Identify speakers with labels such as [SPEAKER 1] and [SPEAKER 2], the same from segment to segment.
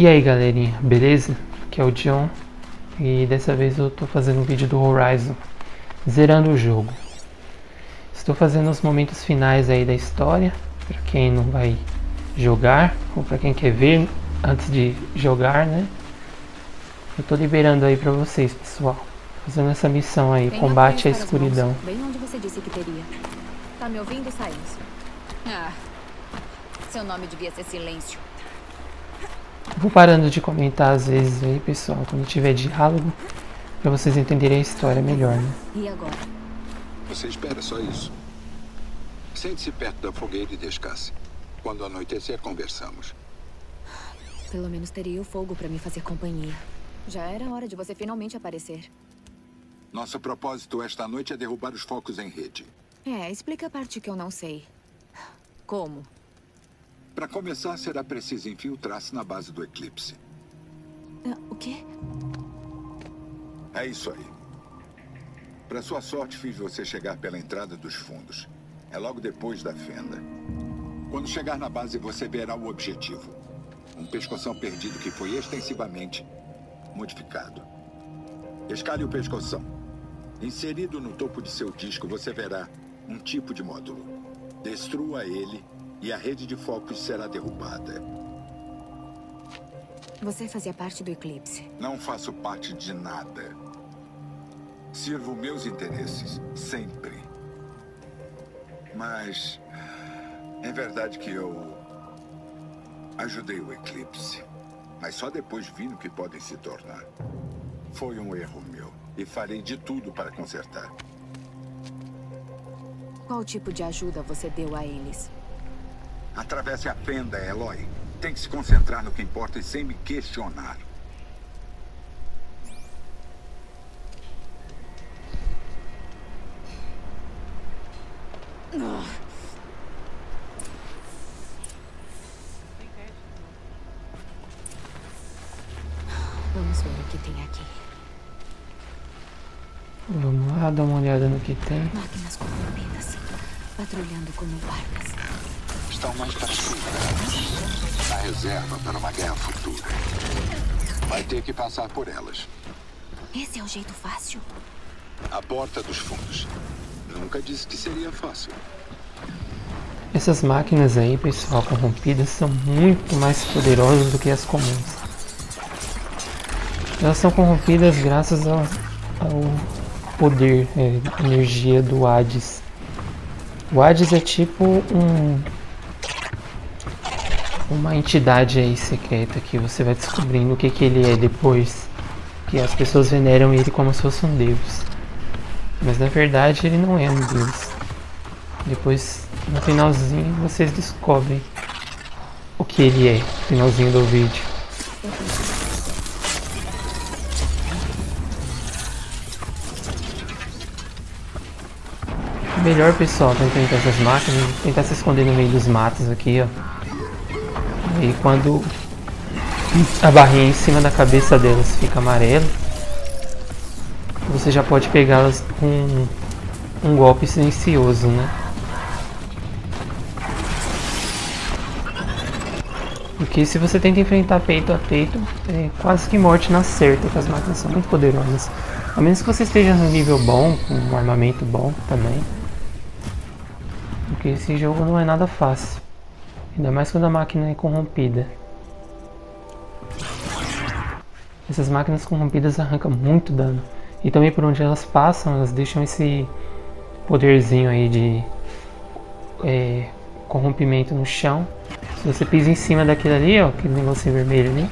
[SPEAKER 1] E aí galerinha, beleza? Aqui é o John e dessa vez eu tô fazendo um vídeo do Horizon, zerando o jogo. Estou fazendo os momentos finais aí da história, para quem não vai jogar, ou para quem quer ver antes de jogar, né? Eu tô liberando aí pra vocês, pessoal. Fazendo essa missão aí, combate à escuridão.
[SPEAKER 2] Bem onde você disse que teria. Tá me ouvindo, Silence? Ah, seu nome devia ser Silêncio.
[SPEAKER 1] Vou parando de comentar às vezes aí, pessoal, quando tiver diálogo, pra vocês entenderem a história melhor, né?
[SPEAKER 2] E agora?
[SPEAKER 3] Você espera só isso. Sente-se perto da fogueira e descanse. Quando anoitecer, conversamos.
[SPEAKER 2] Pelo menos teria o fogo pra me fazer companhia. Já era hora de você finalmente aparecer.
[SPEAKER 3] Nosso propósito esta noite é derrubar os focos em rede.
[SPEAKER 2] É, explica a parte que eu não sei. Como?
[SPEAKER 3] Para começar, será preciso infiltrar-se na base do eclipse.
[SPEAKER 2] Ah, o quê?
[SPEAKER 3] É isso aí. Para sua sorte, fiz você chegar pela entrada dos fundos. É logo depois da fenda. Quando chegar na base, você verá o objetivo. Um pescoção perdido que foi extensivamente modificado. Escale o pescoção. Inserido no topo de seu disco, você verá um tipo de módulo. Destrua ele e a rede de focos será derrubada.
[SPEAKER 2] Você fazia parte do eclipse.
[SPEAKER 3] Não faço parte de nada. Sirvo meus interesses, sempre. Mas é verdade que eu ajudei o eclipse. Mas só depois vi no que podem se tornar. Foi um erro meu. E farei de tudo para consertar.
[SPEAKER 2] Qual tipo de ajuda você deu a eles?
[SPEAKER 3] Atravesse a fenda, Eloy. Tem que se concentrar no que importa e sem me questionar.
[SPEAKER 2] Vamos ver o que tem aqui.
[SPEAKER 1] Vamos lá, dar uma olhada no que tem.
[SPEAKER 2] Máquinas corrompidas. Patrulhando como barcas.
[SPEAKER 3] Estão mais para as Na reserva para uma guerra futura. Vai ter que passar por elas.
[SPEAKER 2] Esse é o jeito fácil?
[SPEAKER 3] A porta dos fundos. Nunca disse que seria fácil.
[SPEAKER 1] Essas máquinas aí, pessoal, corrompidas, são muito mais poderosas do que as comuns. Elas são corrompidas graças ao, ao poder, é, energia do Hades. O Hades é tipo um uma entidade aí secreta que você vai descobrindo o que, que ele é depois. Que as pessoas veneram ele como se fosse um deus. Mas na verdade ele não é um deus. Depois, no finalzinho, vocês descobrem o que ele é, no finalzinho do vídeo. Melhor pessoal enfrentar essas máquinas, tentar se esconder no meio dos matos aqui, ó. E quando a barrinha em cima da cabeça delas fica amarela, você já pode pegá-las com um golpe silencioso, né? Porque se você tenta enfrentar peito a peito, é quase que morte na certa, porque as máquinas são muito poderosas. A menos que você esteja no nível bom, com um armamento bom também. Porque esse jogo não é nada fácil. Ainda mais quando a máquina é corrompida. Essas máquinas corrompidas arrancam muito dano. E também por onde elas passam, elas deixam esse poderzinho aí de é, corrompimento no chão. Se você pisa em cima daquilo ali, ó, aquele negocinho vermelho ali,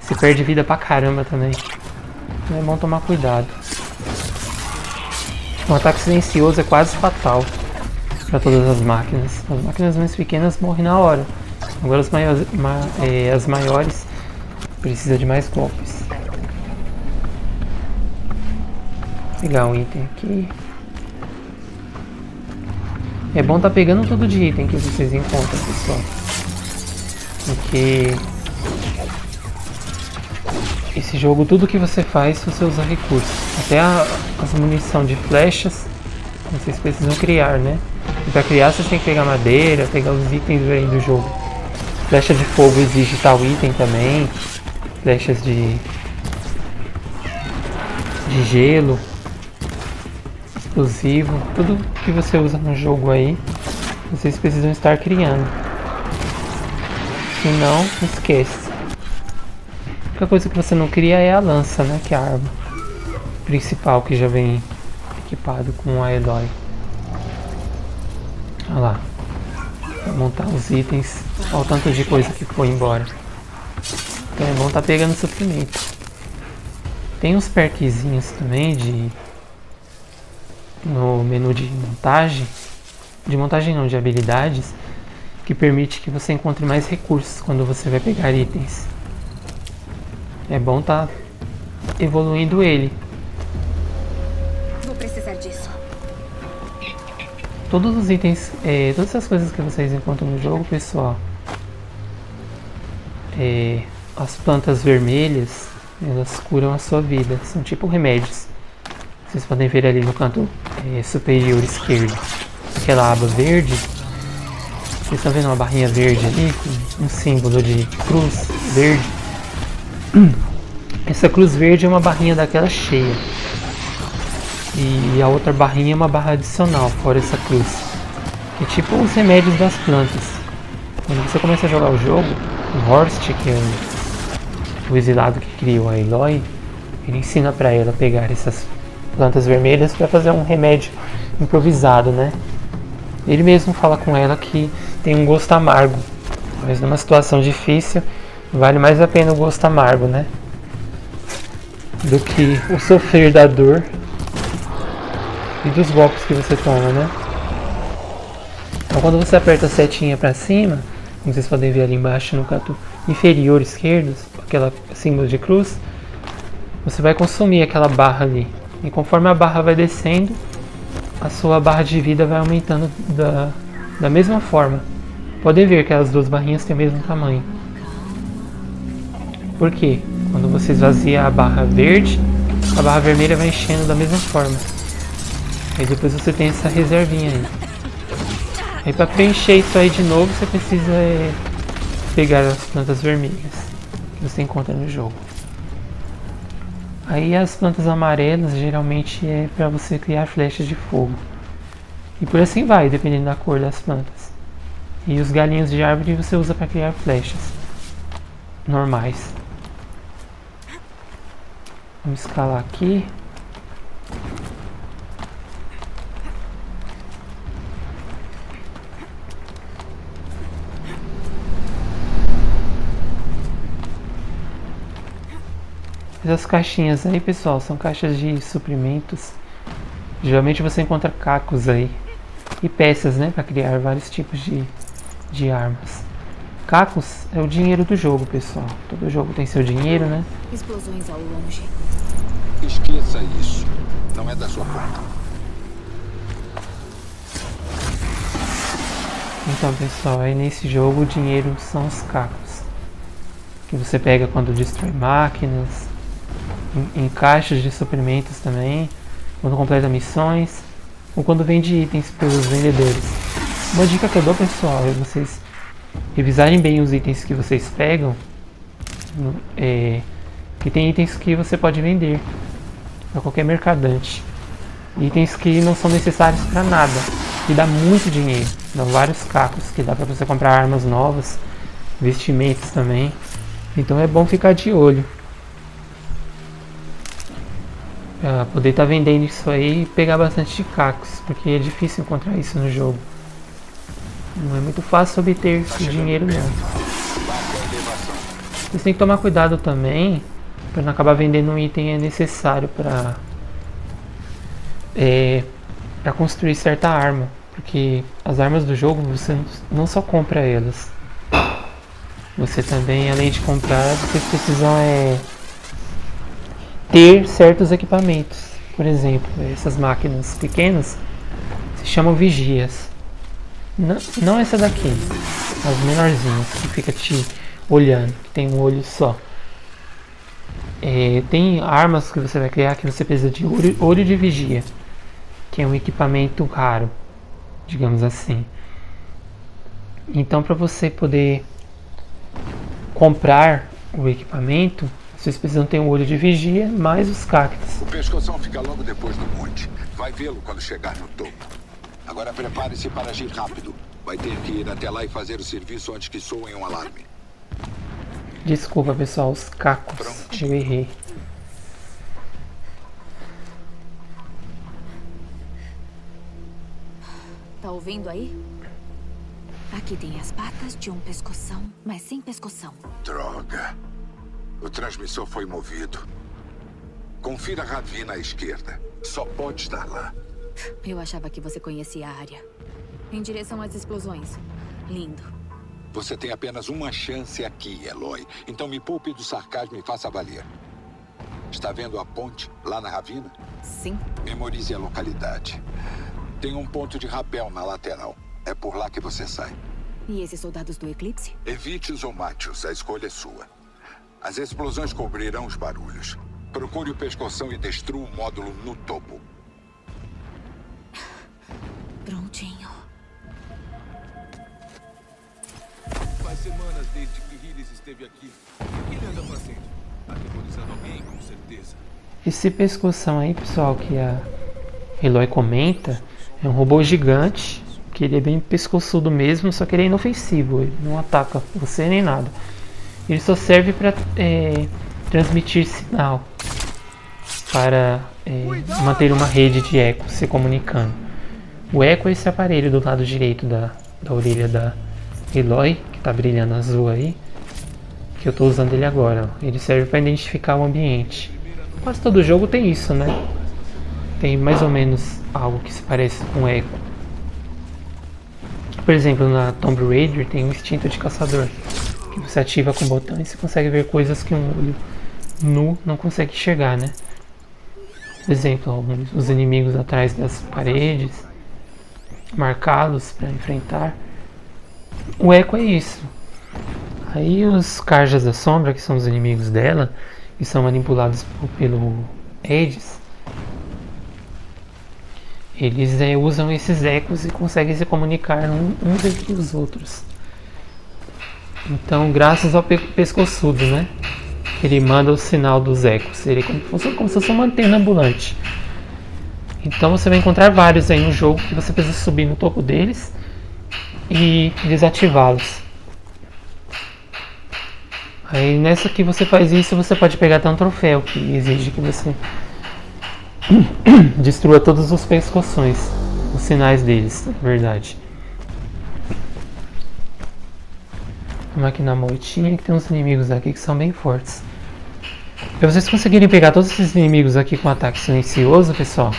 [SPEAKER 1] você perde vida pra caramba também. Então é bom tomar cuidado. Um ataque silencioso é quase fatal para todas as máquinas. As máquinas mais pequenas morrem na hora. Agora as maiores, ma, é, as maiores precisa de mais golpes. Vou pegar um item aqui. É bom tá pegando tudo de item que vocês encontram, pessoal. Porque esse jogo, tudo que você faz, você usa recursos. Até a, as munição de flechas, vocês precisam criar, né? E pra criar, vocês têm que pegar madeira, pegar os itens aí do jogo. Flecha de fogo exige tal item também. Flechas de. de gelo. Explosivo. Tudo que você usa no jogo aí. Vocês precisam estar criando. Se não, esquece. A única coisa que você não cria é a lança, né? Que é a arma principal que já vem equipado com a Eloy. Olha lá. Vou montar os itens. Olha o tanto de coisa que foi embora. Então é bom tá pegando suprimento. Tem uns perkzinhos também de no menu de montagem, de montagem não, de habilidades, que permite que você encontre mais recursos quando você vai pegar itens. É bom tá evoluindo ele. Todos os itens, é, todas as coisas que vocês encontram no jogo, pessoal, é, as plantas vermelhas, elas curam a sua vida, são tipo remédios. Vocês podem ver ali no canto é, superior esquerdo, aquela aba verde. Vocês estão vendo uma barrinha verde ali, com um símbolo de cruz verde. Essa cruz verde é uma barrinha daquela cheia. E a outra barrinha é uma barra adicional, fora essa cruz. Que é tipo os remédios das plantas. Quando você começa a jogar o jogo, o Horst, que é o, exilado que criou a Eloy, ele ensina para ela pegar essas plantas vermelhas para fazer um remédio improvisado, né? Ele mesmo fala com ela que tem um gosto amargo, mas numa situação difícil vale mais a pena o gosto amargo, né? Do que o sofrer da dor e dos golpes que você toma, né? Então quando você aperta a setinha para cima, como vocês podem ver ali embaixo no canto inferior esquerdo, aquela símbolo de cruz, você vai consumir aquela barra ali. E conforme a barra vai descendo, a sua barra de vida vai aumentando da, da mesma forma. Podem ver que as duas barrinhas têm o mesmo tamanho. Por quê? Quando você esvazia a barra verde, a barra vermelha vai enchendo da mesma forma. Aí depois você tem essa reservinha aí. Aí para preencher isso aí de novo, você precisa é, pegar as plantas vermelhas que você encontra no jogo. Aí as plantas amarelas geralmente é para você criar flechas de fogo. E por assim vai, dependendo da cor das plantas. E os galinhos de árvore você usa para criar flechas normais. Vamos escalar aqui. Essas caixinhas aí, pessoal, são caixas de suprimentos. Geralmente você encontra cacos aí e peças, né, para criar vários tipos de, de armas. Cacos é o dinheiro do jogo, pessoal. Todo jogo tem seu dinheiro, né?
[SPEAKER 2] Explosões ao longe.
[SPEAKER 3] Esqueça isso. Não é da sua conta.
[SPEAKER 1] Então, pessoal, aí nesse jogo o dinheiro são os cacos. Que você pega quando destrói máquinas, em, caixas de suprimentos também, quando completa missões ou quando vende itens pelos vendedores. Uma dica que eu dou pessoal é vocês revisarem bem os itens que vocês pegam, é, que tem itens que você pode vender para qualquer mercadante, itens que não são necessários para nada, que dá muito dinheiro, dá vários cacos, que dá para você comprar armas novas, vestimentos também. Então é bom ficar de olho. Pra poder estar tá vendendo isso aí e pegar bastante cacos, porque é difícil encontrar isso no jogo. Não é muito fácil obter esse dinheiro não. Vocês têm que tomar cuidado também para não acabar vendendo um item é necessário para é, para construir certa arma, porque as armas do jogo você não só compra elas, você também além de comprar vocês precisam é ter certos equipamentos. Por exemplo, essas máquinas pequenas se chamam vigias. Não, não essa daqui, as menorzinhas que fica te olhando, que tem um olho só. É, tem armas que você vai criar que você precisa de olho, olho de vigia, que é um equipamento raro, digamos assim. Então, para você poder comprar o equipamento, vocês precisam ter um olho de vigia, mais os cactos.
[SPEAKER 3] O pescoção fica logo depois do monte. Vai vê-lo quando chegar no topo. Agora prepare-se para agir rápido. Vai ter que ir até lá e fazer o serviço antes que soem um alarme.
[SPEAKER 1] Desculpa, pessoal, os cacos. Pronto. Eu errei.
[SPEAKER 2] Tá ouvindo aí? Aqui tem as patas de um pescoção, mas sem pescoção.
[SPEAKER 3] Droga. O transmissor foi movido. Confira a ravina à esquerda. Só pode estar lá.
[SPEAKER 2] Eu achava que você conhecia a área. Em direção às explosões. Lindo.
[SPEAKER 3] Você tem apenas uma chance aqui, Eloy. Então me poupe do sarcasmo e faça valer. Está vendo a ponte lá na ravina?
[SPEAKER 2] Sim.
[SPEAKER 3] Memorize a localidade. Tem um ponto de rapel na lateral. É por lá que você sai.
[SPEAKER 2] E esses soldados do Eclipse?
[SPEAKER 3] Evite-os ou mate-os. A escolha é sua. As explosões cobrirão os barulhos. Procure o pescoção e destrua o módulo no topo.
[SPEAKER 2] Prontinho.
[SPEAKER 4] Faz semanas desde que Hillis esteve aqui. O que ele anda fazendo? Aterrorizando alguém, com certeza.
[SPEAKER 1] Esse pescoção aí, pessoal, que a Eloy comenta, é um robô gigante, que ele é bem pescoçudo mesmo, só que ele é inofensivo, ele não ataca você nem nada. Ele só serve para é, transmitir sinal, para é, manter uma rede de eco se comunicando. O eco é esse aparelho do lado direito da, da orelha da Eloy, que está brilhando azul aí, que eu estou usando ele agora. Ele serve para identificar o ambiente. Quase todo jogo tem isso, né? Tem mais ou menos algo que se parece com eco. Por exemplo, na Tomb Raider tem um instinto de caçador, você ativa com o botão e você consegue ver coisas que um olho nu não consegue enxergar, né? Por exemplo, os inimigos atrás das paredes, marcá-los para enfrentar. O eco é isso. Aí os Carjas da Sombra, que são os inimigos dela, que são manipulados pelo Aegis, eles é, usam esses ecos e conseguem se comunicar uns entre os outros. Então, graças ao pe pescoçudo, né? Ele manda o sinal dos ecos. Ele é como, como se fosse uma antena ambulante. Então você vai encontrar vários aí no jogo que você precisa subir no topo deles e desativá-los. Aí nessa que você faz isso, você pode pegar até um troféu que exige que você Destrua todos os pescoções, os sinais deles, na verdade. Vamos aqui na moitinha que tem uns inimigos aqui que são bem fortes. Para vocês conseguirem pegar todos esses inimigos aqui com ataque silencioso, pessoal,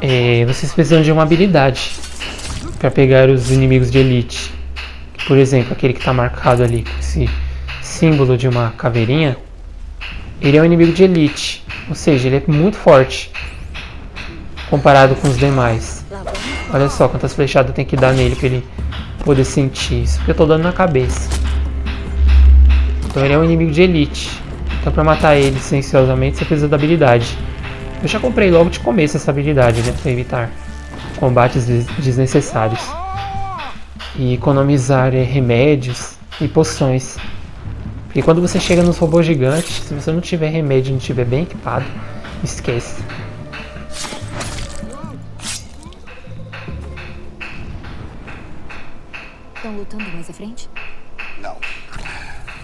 [SPEAKER 1] é, vocês precisam de uma habilidade para pegar os inimigos de elite. Por exemplo, aquele que está marcado ali com esse símbolo de uma caveirinha, ele é um inimigo de elite. Ou seja, ele é muito forte comparado com os demais. Olha só quantas flechadas tem que dar nele para ele poder sentir isso. Porque eu tô dando na cabeça. Então ele é um inimigo de elite. Então para matar ele silenciosamente você precisa da habilidade. Eu já comprei logo de começo essa habilidade, né? Para evitar combates desnecessários. E economizar é, remédios e poções. Porque quando você chega nos robôs gigantes, se você não tiver remédio e não tiver bem equipado, esquece.
[SPEAKER 2] Mais à frente?
[SPEAKER 3] Não.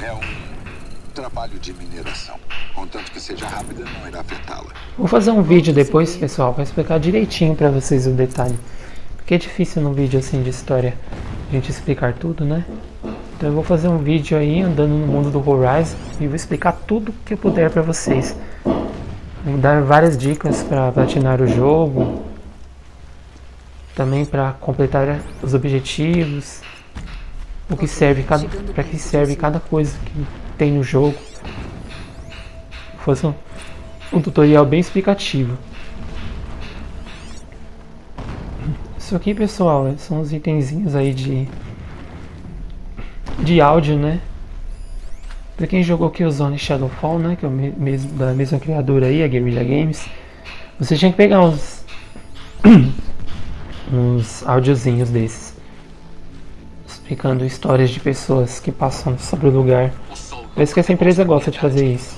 [SPEAKER 3] É um trabalho de mineração. Contanto que seja rápida, não irá afetá-la.
[SPEAKER 1] Vou fazer um vídeo depois, pessoal, para explicar direitinho para vocês o detalhe. Porque é difícil num vídeo assim de história a gente explicar tudo, né? Então eu vou fazer um vídeo aí andando no mundo do Horizon e vou explicar tudo que eu puder para vocês. Vou dar várias dicas para platinar o jogo, também para completar os objetivos, o que serve cada, para que serve cada coisa que tem no jogo. Fosse um, um tutorial bem explicativo. Isso aqui, pessoal, são os itenzinhos aí de de áudio, né? Pra quem jogou Killzone Shadowfall, né? Que é o mesmo, da mesma criadora aí, a Guerrilla Games. Você tinha que pegar uns... uns áudiozinhos desses. Explicando histórias de pessoas que passam sobre o lugar. Parece que essa empresa gosta de fazer isso.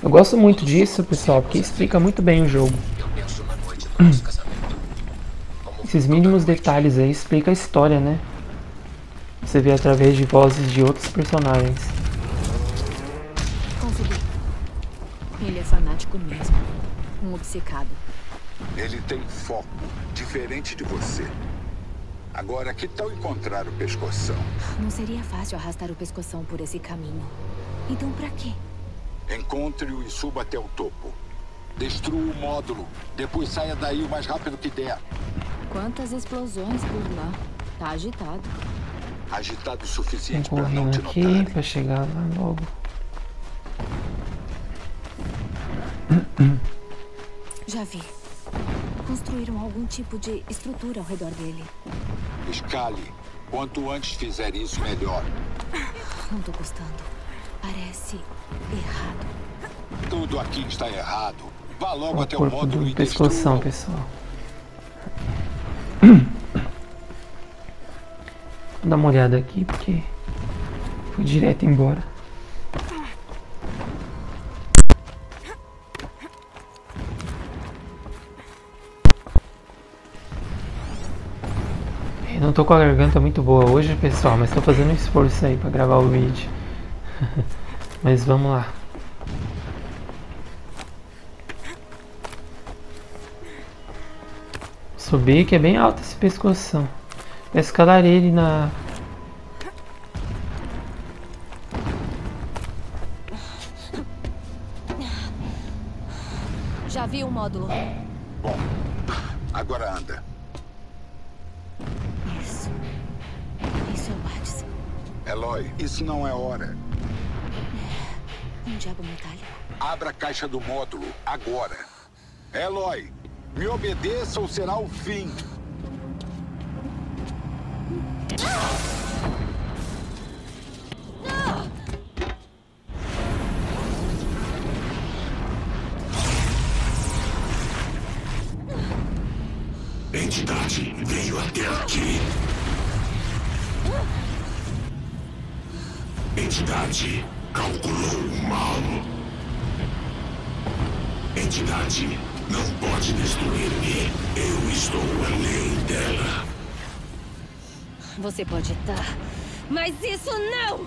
[SPEAKER 1] Eu gosto muito disso, pessoal, porque explica muito bem o jogo. Esses mínimos detalhes aí explica a história, né? Você vê através de vozes de outros personagens.
[SPEAKER 2] Consegui. Ele é fanático mesmo. Um obcecado.
[SPEAKER 3] Ele tem foco, diferente de você. Agora, que tal encontrar o pescoção?
[SPEAKER 2] Não seria fácil arrastar o pescoção por esse caminho. Então pra quê?
[SPEAKER 3] Encontre-o e suba até o topo. Destrua o módulo. Depois saia daí o mais rápido que der.
[SPEAKER 2] Quantas explosões por lá. Tá agitado.
[SPEAKER 3] Agitado o suficiente para não te
[SPEAKER 1] aqui
[SPEAKER 3] notarem.
[SPEAKER 1] pra chegar lá logo.
[SPEAKER 2] Já vi. Construíram algum tipo de estrutura ao redor dele.
[SPEAKER 3] Escale. Quanto antes fizer isso, melhor.
[SPEAKER 2] Não tô gostando. Parece errado.
[SPEAKER 3] Tudo aqui está errado. Vá logo
[SPEAKER 1] Ó,
[SPEAKER 3] até
[SPEAKER 1] o
[SPEAKER 3] o
[SPEAKER 1] corpo
[SPEAKER 3] módulo
[SPEAKER 1] do
[SPEAKER 3] e
[SPEAKER 1] pescoção, pessoal. Vou dar uma olhada aqui porque fui direto embora. Tô com a garganta muito boa hoje, pessoal, mas tô fazendo um esforço aí pra gravar o vídeo. mas vamos lá. Subir que é bem alto esse pescoção. Eu escalarei ele na.
[SPEAKER 2] Já vi o módulo.
[SPEAKER 3] Bom, agora anda. Eloy, isso não é hora.
[SPEAKER 2] Um diabo metálico.
[SPEAKER 3] Abra a caixa do módulo, agora. Eloy, me obedeça ou será o fim.
[SPEAKER 5] Calculou mal. Entidade não pode destruir-me. Eu estou além dela.
[SPEAKER 2] Você pode estar, mas isso não!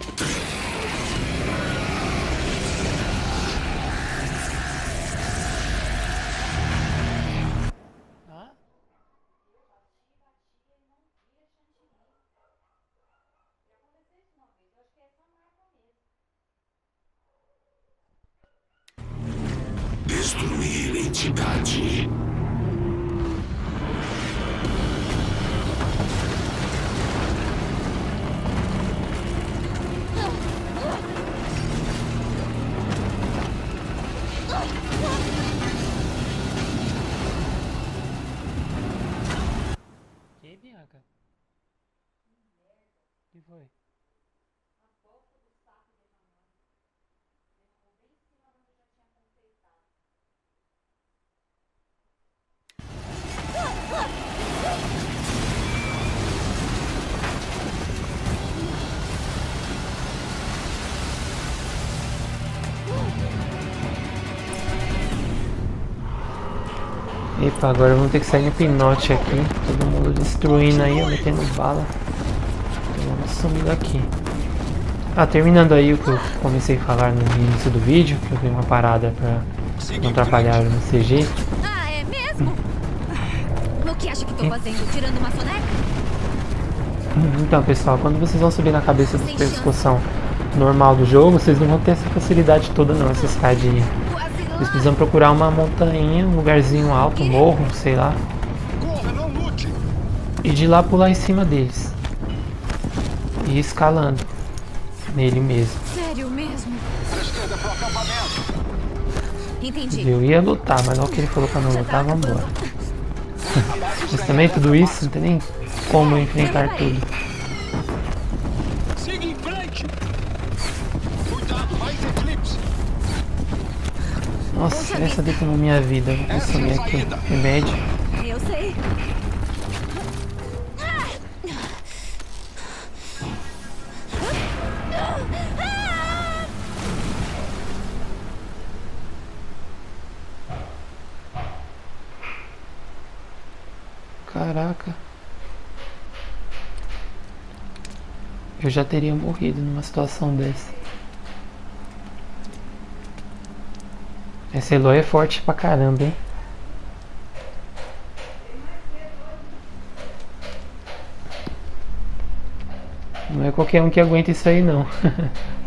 [SPEAKER 1] Epa, agora vamos ter que sair no pinote aqui. Todo mundo destruindo aí, metendo bala. Então vamos sumir daqui. Ah, terminando aí o que eu comecei a falar no início do vídeo, que eu dei uma parada pra não atrapalhar no CG.
[SPEAKER 2] Ah, é mesmo? O que acha que tô fazendo? Tirando uma soneca?
[SPEAKER 1] Então, pessoal, quando vocês vão subir na cabeça do pescoção normal do jogo, vocês não vão ter essa facilidade toda não, essa escadinha.
[SPEAKER 2] Lá.
[SPEAKER 1] precisam procurar uma montanha, um lugarzinho alto, um morro, sei lá, e de lá pular em cima deles. E ir escalando nele mesmo.
[SPEAKER 2] Sério mesmo? Entendi.
[SPEAKER 1] Eu ia lutar, mas logo que ele falou pra não lutar, vambora. Mas também tudo isso, não tem nem como enfrentar tudo. Essa detonou minha vida. Essa aqui. Remédio.
[SPEAKER 2] Eu sei.
[SPEAKER 1] Caraca. Eu já teria morrido numa situação dessa. Esse Eloy é forte pra caramba, hein? Não é qualquer um que aguenta isso aí não.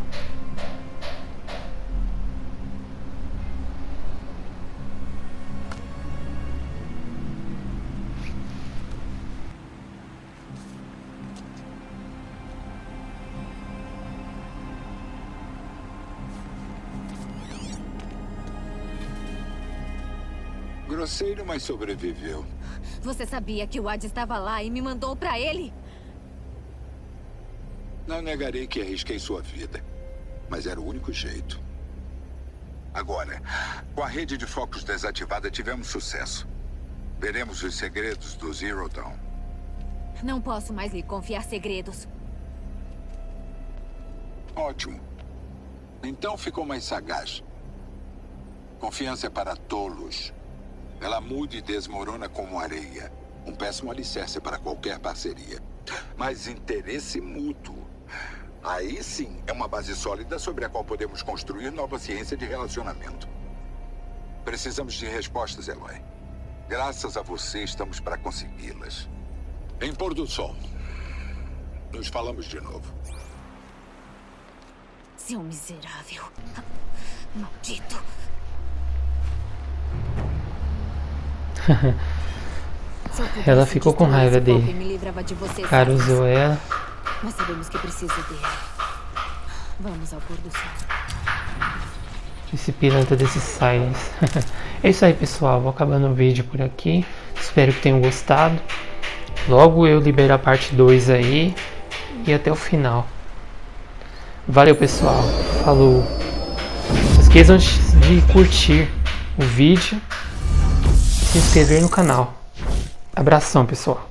[SPEAKER 3] sobreviveu.
[SPEAKER 2] Você sabia que o Ad estava lá e me mandou pra ele?
[SPEAKER 3] Não negarei que arrisquei sua vida. Mas era o único jeito. Agora, com a rede de focos desativada, tivemos sucesso. Veremos os segredos do Zero Dawn.
[SPEAKER 2] Não posso mais lhe confiar segredos.
[SPEAKER 3] Ótimo. Então ficou mais sagaz. Confiança é para tolos. Ela muda e desmorona como areia. Um péssimo alicerce para qualquer parceria. Mas interesse mútuo. Aí sim é uma base sólida sobre a qual podemos construir nova ciência de relacionamento. Precisamos de respostas, Eloy. Graças a você, estamos para consegui-las. Em pôr do sol. Nos falamos de novo.
[SPEAKER 2] Seu miserável. Maldito. Se eu pudesse,
[SPEAKER 1] Ela ficou com raiva dele. cara usou ela.
[SPEAKER 2] Mas sabemos que dele. Vamos ao pôr do sol.
[SPEAKER 1] Esse pilantra desse Silence. é isso aí, pessoal. Vou acabando o vídeo por aqui. Espero que tenham gostado. Logo eu libero a parte 2 aí. E até o final. Valeu, pessoal. Falou. Não esqueçam de curtir o vídeo. Se inscrever no canal. Abração, pessoal.